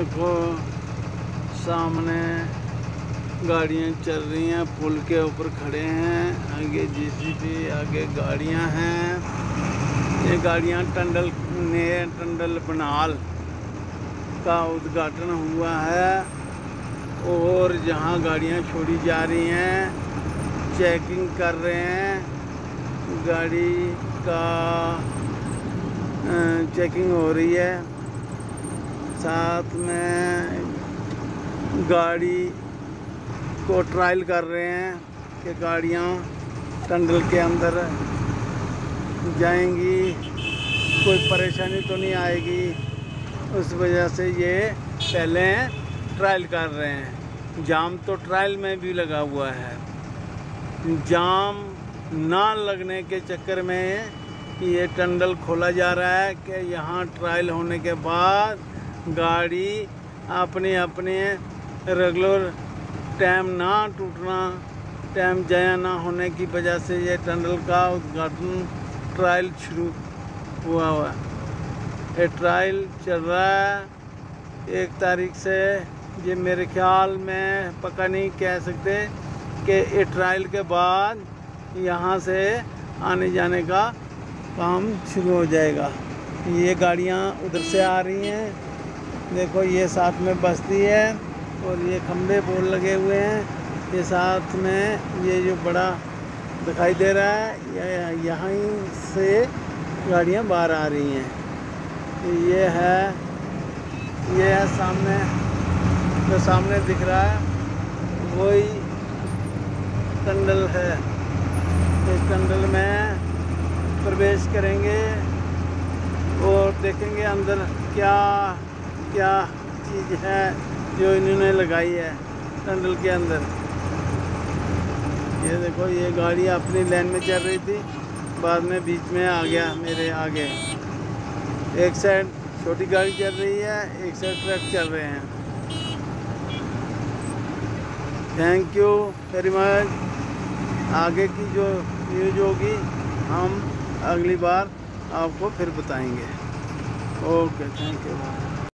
देखो, सामने गाड़ियाँ चल रही हैं, पुल के ऊपर खड़े हैं, आगे जीसीबी आगे गाड़ियाँ हैं। ये गाड़ियाँ टंडल ने टंडल बनाल का उद्घाटन हुआ है और जहाँ गाड़ियाँ छोड़ी जा रही हैं चेकिंग कर रहे हैं, गाड़ी का चेकिंग हो रही है। साथ में गाड़ी को ट्रायल कर रहे हैं कि गाड़ियाँ टंडल के अंदर जाएँगी। कोई परेशानी तो नहीं आएगी। उस वजह से ये पहले ट्रायल कर रहे हैं। जाम तो ट्रायल में भी लगा हुआ है। जाम ना लगने के चक्कर में ये टंडल खोला जा रहा है कि यहाँ ट्रायल होने के बाद गाड़ी अपने अपने रेगुलर टाइम ना टूटना, टाइम जया ना होने की वजह से ये टनल का उद्घाटन ट्रायल शुरू हुआ हुआ ये ट्रायल चल रहा है एक तारीख से। ये मेरे ख्याल में पक्का नहीं कह सकते कि ये ट्रायल के बाद यहाँ से आने जाने का काम शुरू हो जाएगा। ये गाड़ियाँ उधर से आ रही हैं। देखो ये साथ में बस्ती है और ये खंभे बोल लगे हुए हैं। ये साथ में ये जो बड़ा दिखाई दे रहा है, ये यहाँ से गाड़ियाँ बाहर आ रही हैं। ये है ये है सामने, जो तो सामने दिख रहा है, वही टंडल है। इस टंडल में प्रवेश करेंगे और देखेंगे अंदर क्या क्या चीज़ है जो इन्होंने लगाई है टंडल के अंदर? ये देखो, ये गाड़ी अपनी लाइन में चल रही थी, बाद में बीच में आ गया मेरे आगे। एक साइड छोटी गाड़ी चल रही है, एक साइड ट्रक चल रहे हैं। थैंक यू वेरी मच आगे की जो न्यूज़ होगी, हम अगली बार आपको फिर बताएँगे। Okay thank you